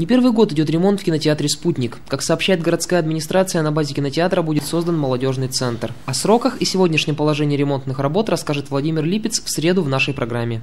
Не первый год идет ремонт в кинотеатре «Спутник». Как сообщает городская администрация, на базе кинотеатра будет создан молодежный центр. О сроках и сегодняшнем положении ремонтных работ расскажет Владимир Липец в среду в нашей программе.